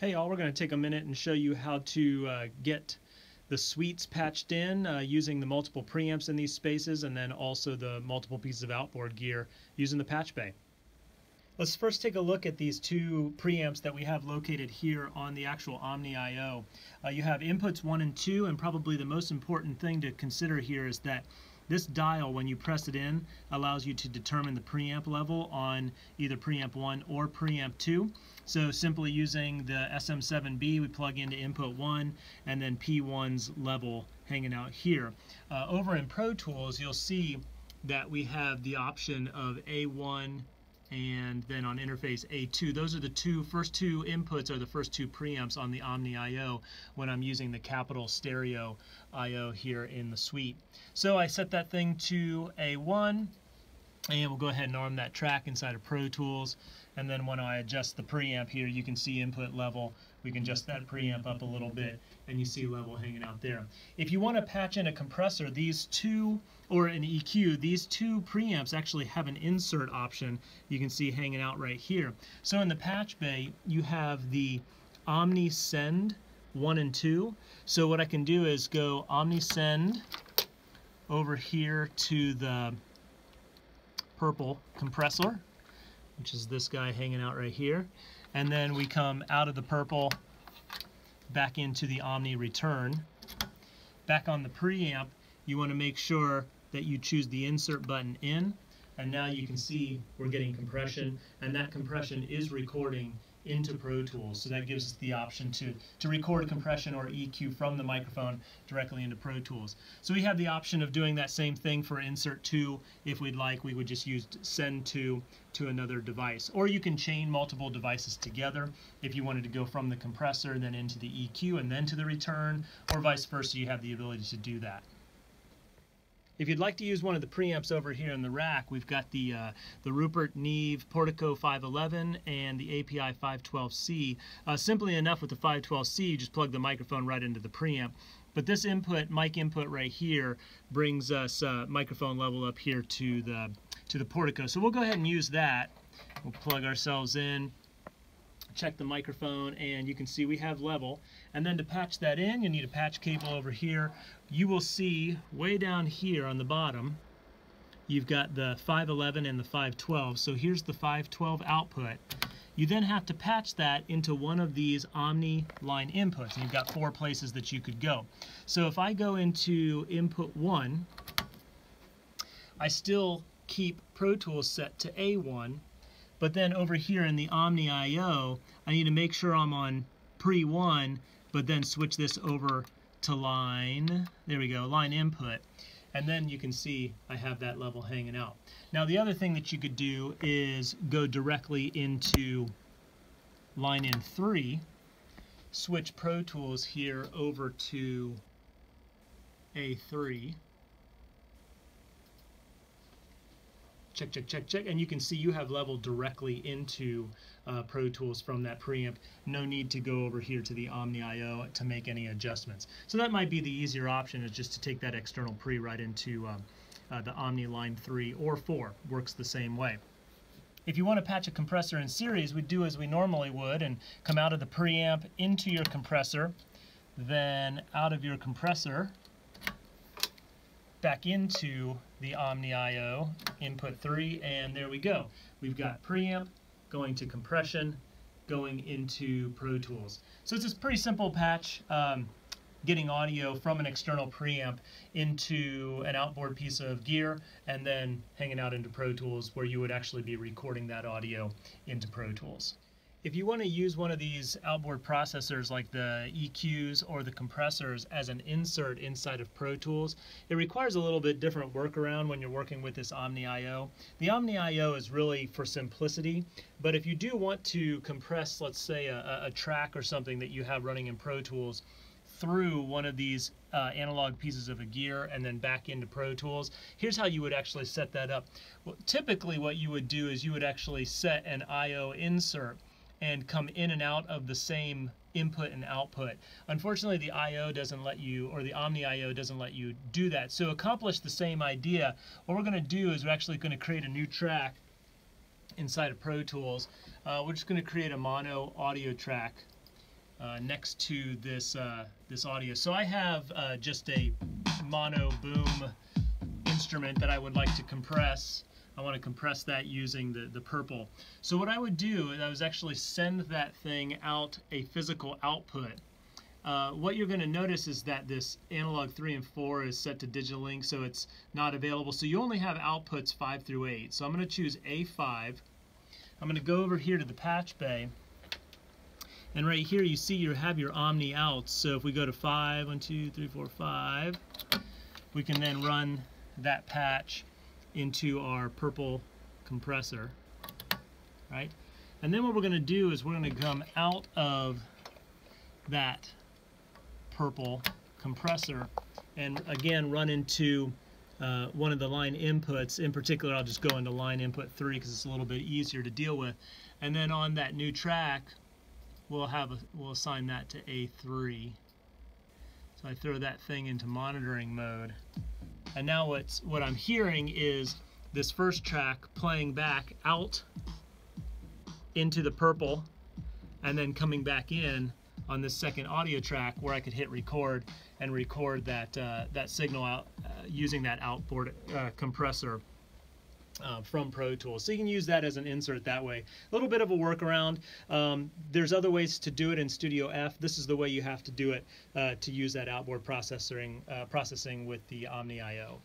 Hey all, we're going to take a minute and show you how to uh, get the suites patched in uh, using the multiple preamps in these spaces and then also the multiple pieces of outboard gear using the patch bay. Let's first take a look at these two preamps that we have located here on the actual Omni I.O. Uh, you have inputs 1 and 2 and probably the most important thing to consider here is that this dial, when you press it in, allows you to determine the preamp level on either preamp 1 or preamp 2. So simply using the SM7B, we plug into input 1 and then P1's level hanging out here. Uh, over in Pro Tools, you'll see that we have the option of A1 and then on interface A2. Those are the two first two inputs are the first two preamps on the Omni I.O. when I'm using the Capital Stereo I.O. here in the suite. So I set that thing to A1 and we'll go ahead and arm that track inside of Pro Tools and then when I adjust the preamp here you can see input level we can adjust that preamp up a little bit and you see level hanging out there. If you want to patch in a compressor these two or an EQ these two preamps actually have an insert option you can see hanging out right here. So in the patch bay you have the Omni Send 1 and 2 so what I can do is go Omni Send over here to the purple compressor, which is this guy hanging out right here. And then we come out of the purple back into the Omni return. Back on the preamp, you want to make sure that you choose the insert button in. And now you can see we're getting compression, and that compression is recording into Pro Tools. So that gives us the option to, to record compression or EQ from the microphone directly into Pro Tools. So we have the option of doing that same thing for insert to. If we'd like, we would just use send to to another device. Or you can chain multiple devices together if you wanted to go from the compressor then into the EQ and then to the return, or vice versa, you have the ability to do that. If you'd like to use one of the preamps over here in the rack, we've got the uh, the Rupert Neve Portico 511 and the API 512C. Uh, simply enough with the 512C, you just plug the microphone right into the preamp. But this input, mic input right here, brings us uh, microphone level up here to the to the Portico. So we'll go ahead and use that. We'll plug ourselves in check the microphone and you can see we have level. And then to patch that in you need a patch cable over here. You will see way down here on the bottom you've got the 511 and the 512 so here's the 512 output. You then have to patch that into one of these Omni line inputs and you've got four places that you could go. So if I go into input 1 I still keep Pro Tools set to A1 but then over here in the Omni I.O., I need to make sure I'm on pre 1, but then switch this over to line, there we go, line input. And then you can see I have that level hanging out. Now the other thing that you could do is go directly into line in 3, switch Pro Tools here over to A3, check, check, check, check, and you can see you have leveled directly into uh, Pro Tools from that preamp. No need to go over here to the Omni I.O. to make any adjustments. So that might be the easier option is just to take that external pre right into uh, uh, the Omni Line 3 or 4. Works the same way. If you want to patch a compressor in series, we do as we normally would and come out of the preamp into your compressor, then out of your compressor back into the Omni I.O. input 3 and there we go. We've got preamp going to compression going into Pro Tools. So it's a pretty simple patch um, getting audio from an external preamp into an outboard piece of gear and then hanging out into Pro Tools where you would actually be recording that audio into Pro Tools. If you want to use one of these outboard processors like the EQs or the compressors as an insert inside of Pro Tools, it requires a little bit different workaround when you're working with this Omni I.O. The Omni I.O. is really for simplicity, but if you do want to compress, let's say, a, a track or something that you have running in Pro Tools, through one of these uh, analog pieces of a gear and then back into Pro Tools. Here's how you would actually set that up. Well, typically what you would do is you would actually set an I.O. insert and come in and out of the same input and output. Unfortunately, the I.O. doesn't let you, or the Omni I.O. doesn't let you do that. So accomplish the same idea, what we're going to do is we're actually going to create a new track inside of Pro Tools. Uh, we're just going to create a mono audio track uh, next to this uh, this audio. So I have uh, just a mono boom instrument that I would like to compress. I want to compress that using the, the purple. So what I would do is I was actually send that thing out a physical output. Uh, what you're going to notice is that this analog 3 and 4 is set to digital link, so it's not available. So you only have outputs 5 through 8. So I'm going to choose A5. I'm going to go over here to the patch bay. And right here you see you have your Omni outs. So if we go to 5, 1, 2, 3, 4, 5, we can then run that patch into our purple compressor, right? And then what we're going to do is we're going to come out of that purple compressor and again run into uh, one of the line inputs. In particular, I'll just go into line input 3 because it's a little bit easier to deal with. And then on that new track, we'll have a, we'll assign that to A3. So I throw that thing into monitoring mode. And now what's what I'm hearing is this first track playing back out into the purple and then coming back in on this second audio track where I could hit record and record that uh, that signal out uh, using that outboard uh, compressor uh, from Pro Tools. So you can use that as an insert that way. A little bit of a workaround. Um, there's other ways to do it in Studio F. This is the way you have to do it uh, to use that outboard processing uh, processing with the Omni I/O.